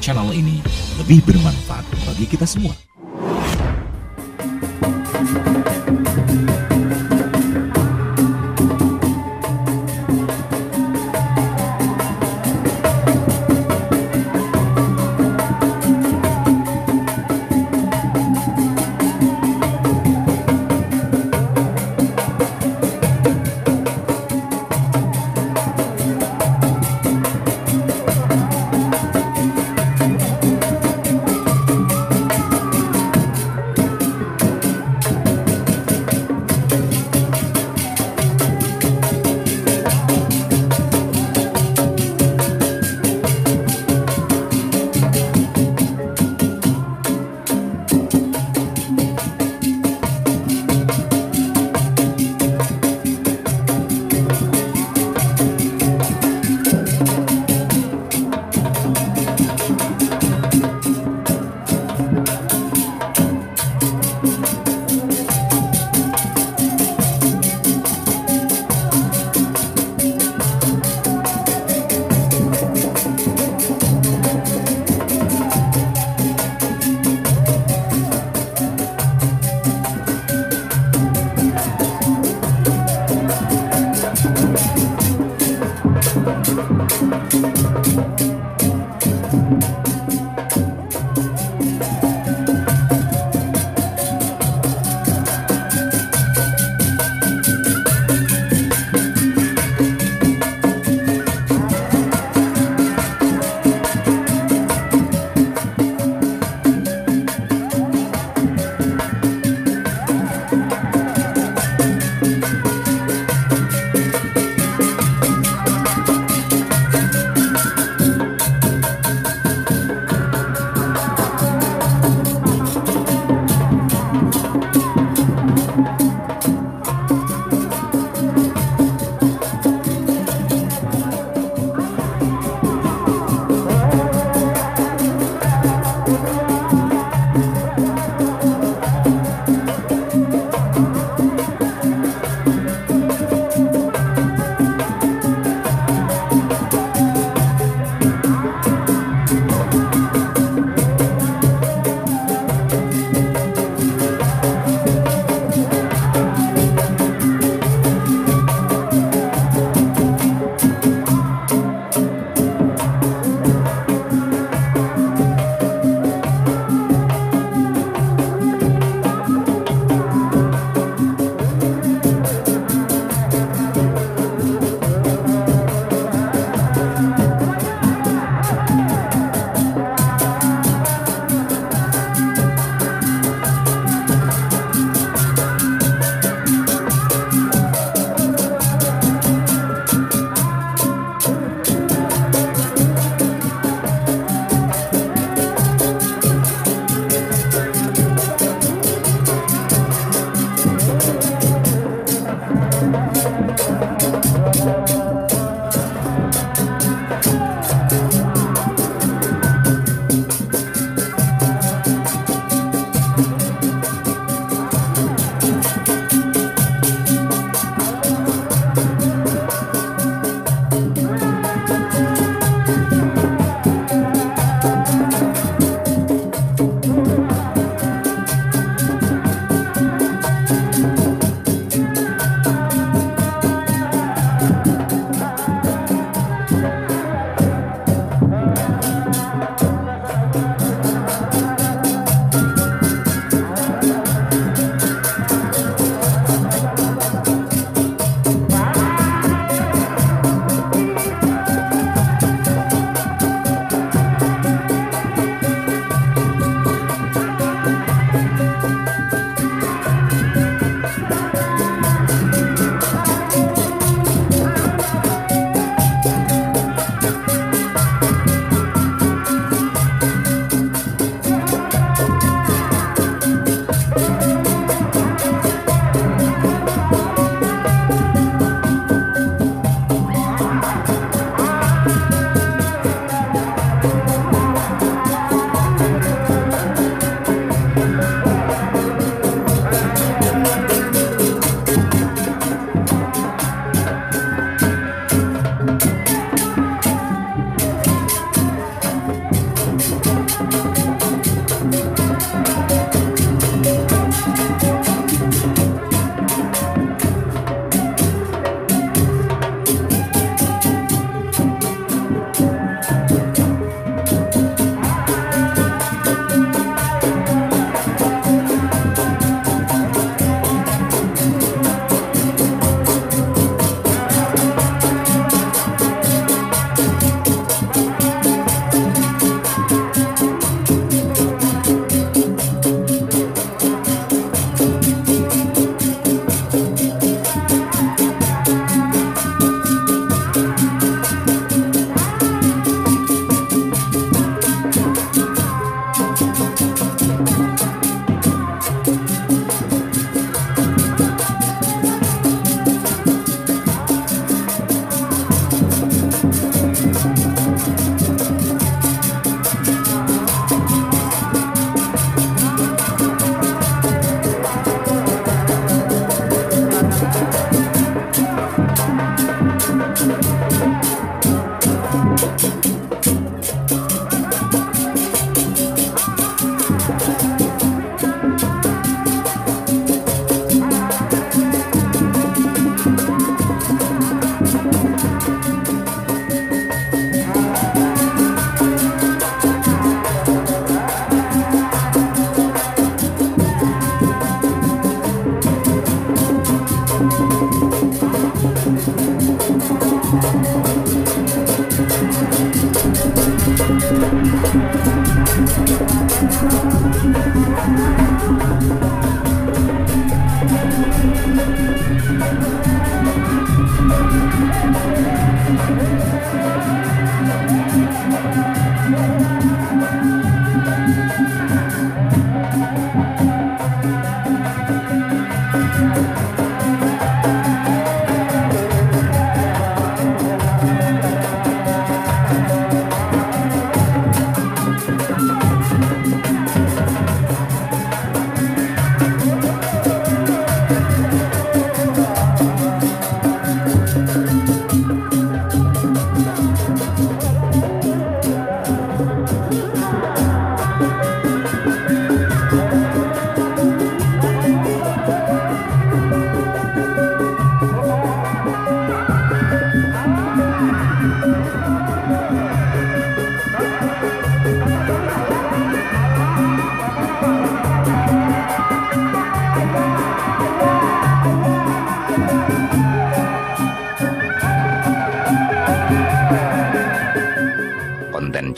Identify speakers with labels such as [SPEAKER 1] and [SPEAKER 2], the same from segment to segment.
[SPEAKER 1] channel ini lebih bermanfaat bagi kita semua.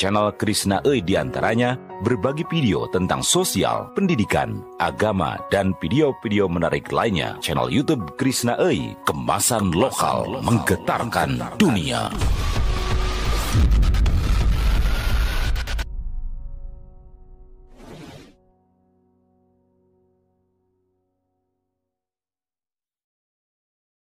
[SPEAKER 1] Channel Krishna E di antaranya berbagi video tentang sosial, pendidikan, agama, dan video-video menarik lainnya. Channel YouTube Krishna E, kemasan lokal menggetarkan dunia.